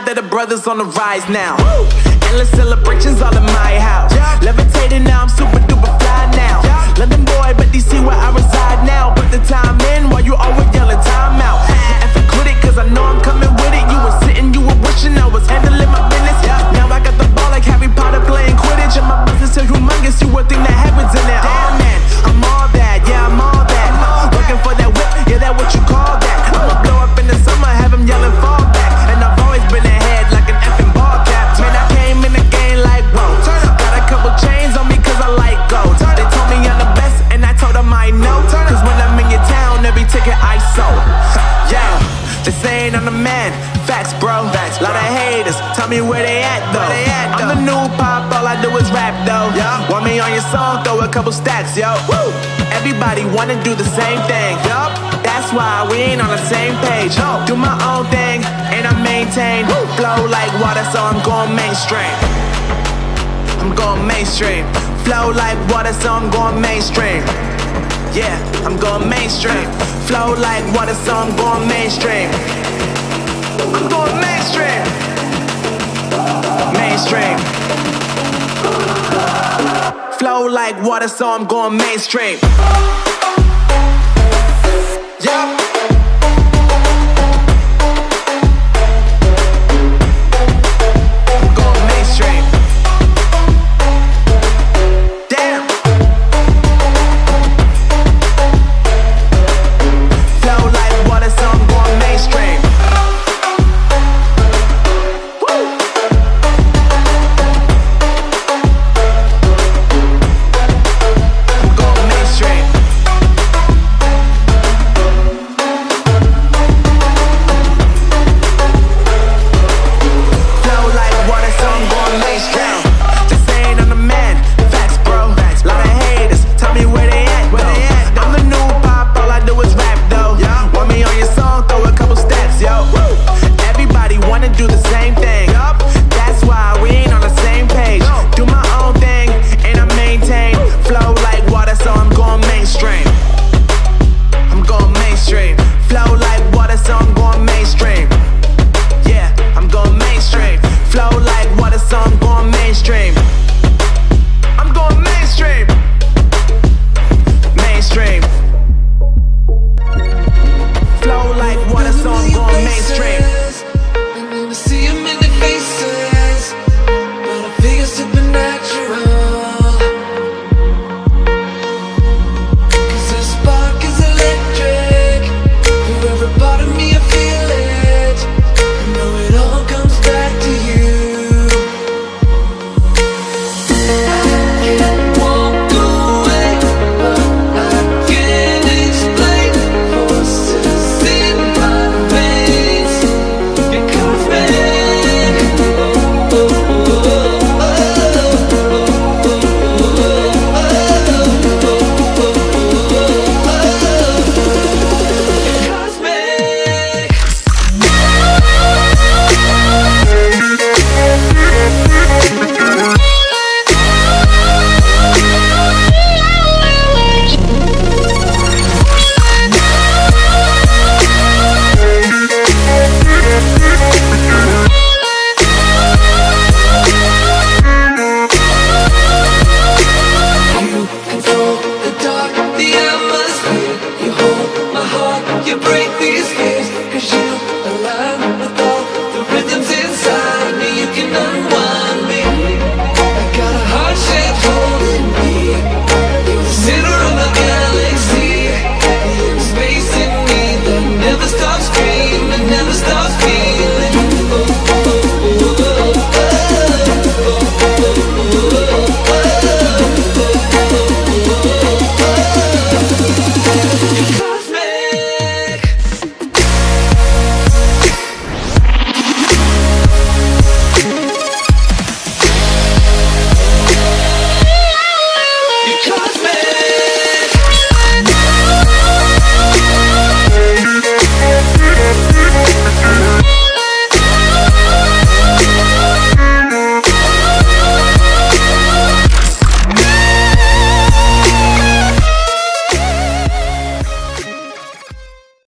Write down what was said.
God that the brothers on the rise now. Endless celebrations all in my house. Levitating now, I'm super Facts, bro. Facts, Lot of haters. Tell me where they at, though. they I'm the new pop, all I do is rap, though. Yeah. Want me on your song, throw a couple stacks, yo. Woo! Everybody wanna do the same thing. Yup. That's why we ain't on the same page. No. Do my own thing, and I maintain. Flow like water, so I'm going mainstream. I'm going mainstream. Flow like water, so I'm going mainstream. Yeah, I'm going mainstream. Flow like water, so I'm going mainstream. I'm going mainstream. Mainstream. Flow like water, so I'm going mainstream. Yeah.